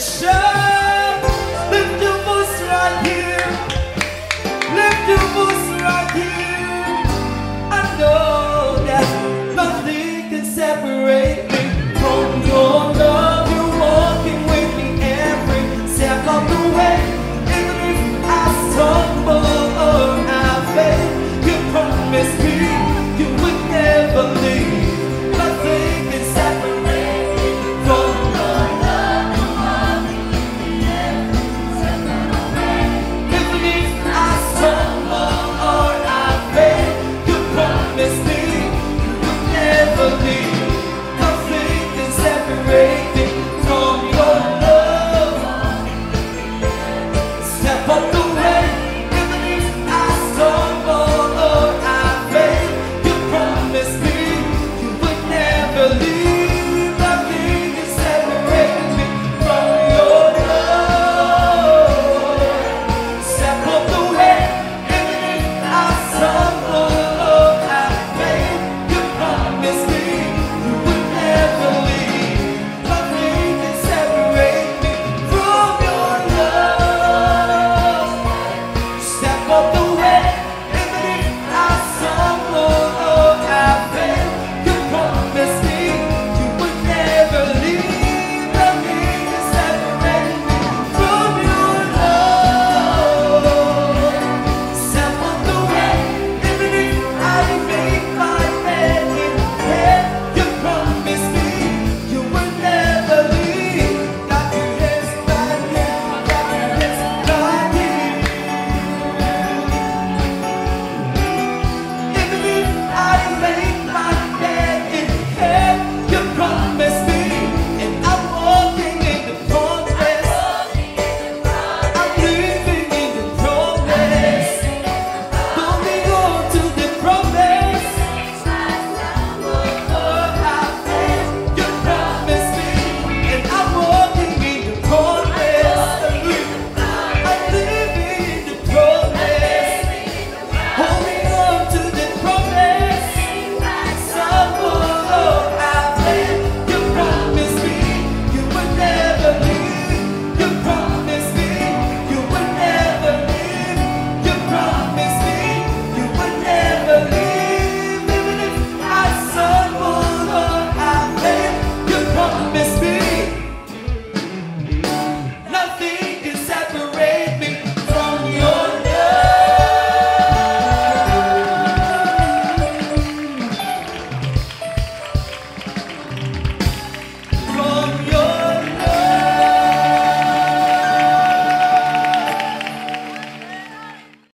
Shout.